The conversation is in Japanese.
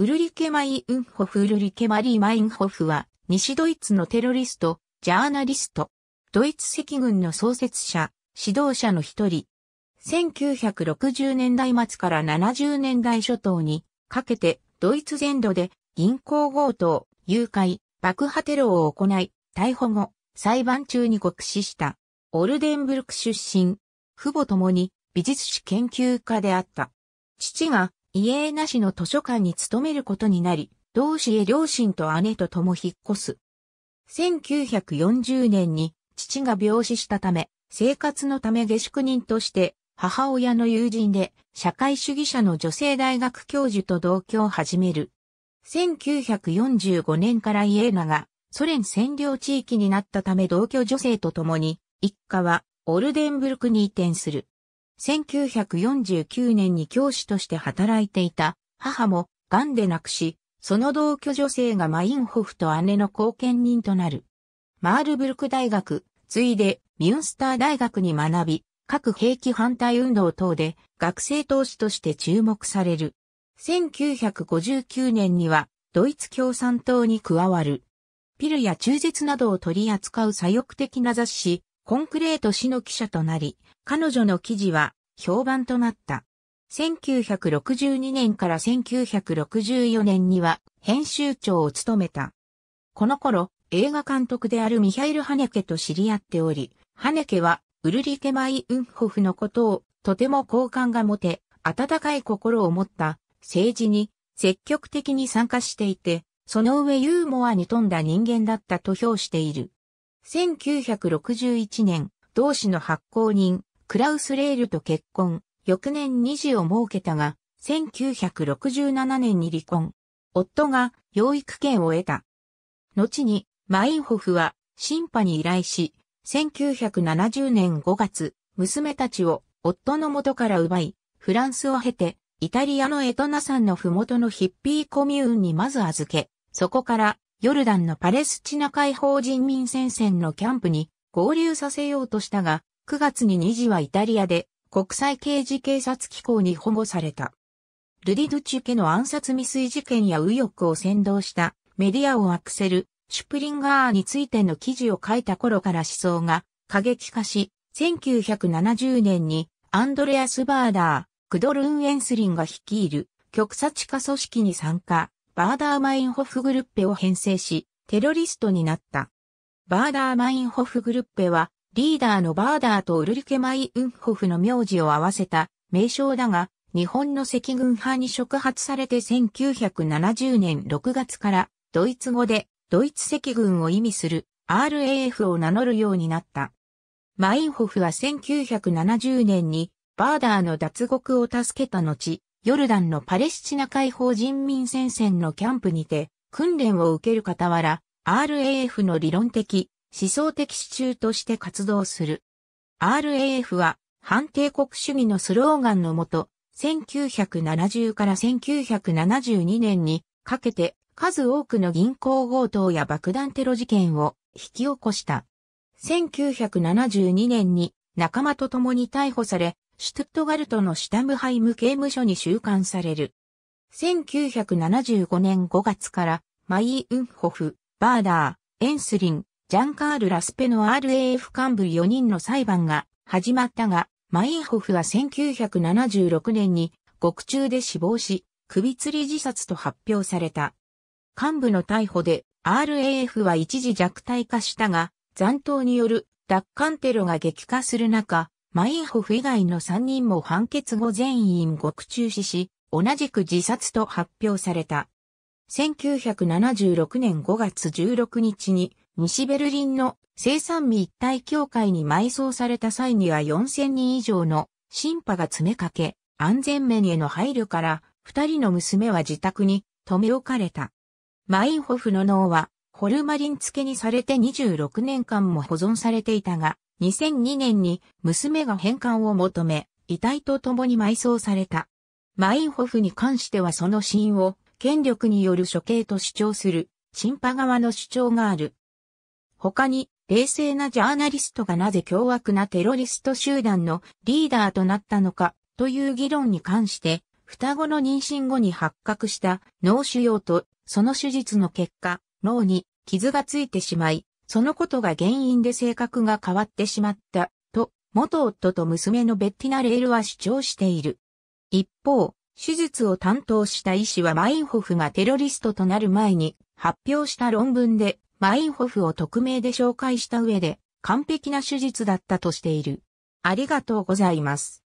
ウルリケ・マイ・ウンホフ・ウルリケ・マリー・マインホフは、西ドイツのテロリスト、ジャーナリスト、ドイツ赤軍の創設者、指導者の一人。1960年代末から70年代初頭にかけてドイツ全土で銀行強盗、誘拐、爆破テロを行い、逮捕後、裁判中に極死した。オルデンブルク出身。父母ともに美術史研究家であった。父が家営なしの図書館に勤めることになり、同志へ両親と姉と共引っ越す。1940年に父が病死したため、生活のため下宿人として母親の友人で社会主義者の女性大学教授と同居を始める。1945年からイエーナがソ連占領地域になったため同居女性と共に一家はオルデンブルクに移転する。1949年に教師として働いていた母も癌で亡くし、その同居女性がマインホフと姉の後見人となる。マールブルク大学、ついでミュンスター大学に学び、各兵器反対運動等で学生投資として注目される。1959年にはドイツ共産党に加わる。ピルや中絶などを取り扱う左翼的な雑誌、コンクレート氏の記者となり、彼女の記事は評判となった。1962年から1964年には編集長を務めた。この頃、映画監督であるミハイル・ハネケと知り合っており、ハネケはウルリケ・マイ・ウンホフのことをとても好感が持て、温かい心を持った政治に積極的に参加していて、その上ユーモアに富んだ人間だったと評している。1961年、同氏の発行人、クラウス・レールと結婚、翌年2児を設けたが、1967年に離婚。夫が養育権を得た。後に、マインホフは、審判に依頼し、1970年5月、娘たちを夫の元から奪い、フランスを経て、イタリアのエトナ山のふもとのヒッピーコミューンにまず預け、そこからヨルダンのパレスチナ解放人民戦線のキャンプに合流させようとしたが、9月に2時はイタリアで国際刑事警察機構に保護された。ルディドチュケの暗殺未遂事件や右翼を先導したメディアをアクセル、シュプリンガーについての記事を書いた頃から思想が過激化し、1970年にアンドレアス・バーダー、クドルン・エンスリンが率いる極左地下組織に参加。バーダーマインホフグルッペを編成し、テロリストになった。バーダーマインホフグルッペは、リーダーのバーダーとウルリケマイ・ウンホフの名字を合わせた名称だが、日本の赤軍派に触発されて1970年6月からドイツ語でドイツ赤軍を意味する RAF を名乗るようになった。マインホフは1970年にバーダーの脱獄を助けた後、ヨルダンのパレスチナ解放人民戦線のキャンプにて訓練を受ける傍ら RAF の理論的、思想的支柱として活動する。RAF は反帝国主義のスローガンのもと、1970から1972年にかけて数多くの銀行強盗や爆弾テロ事件を引き起こした。1972年に仲間と共に逮捕され、シュトゥットガルトのシュタムハイム刑務所に収監される。1975年5月からマイ・ウンホフ、バーダー、エンスリン、ジャンカール・ラスペの RAF 幹部4人の裁判が始まったが、マインホフは1976年に獄中で死亡し、首吊り自殺と発表された。幹部の逮捕で RAF は一時弱体化したが、残党による奪還テロが激化する中、マインホフ以外の3人も判決後全員獄中死し、同じく自殺と発表された。1976年5月16日に西ベルリンの生産民一体協会に埋葬された際には4000人以上の審判が詰めかけ、安全面への配慮から二人の娘は自宅に留め置かれた。マインホフの脳はホルマリン付けにされて26年間も保存されていたが、2002年に娘が返還を求め、遺体と共に埋葬された。マインホフに関してはその死因を権力による処刑と主張する、審判側の主張がある。他に、冷静なジャーナリストがなぜ凶悪なテロリスト集団のリーダーとなったのかという議論に関して、双子の妊娠後に発覚した脳腫瘍とその手術の結果、脳に傷がついてしまい、そのことが原因で性格が変わってしまった、と、元夫と娘のベッティナ・レールは主張している。一方、手術を担当した医師はマインホフがテロリストとなる前に発表した論文でマインホフを匿名で紹介した上で完璧な手術だったとしている。ありがとうございます。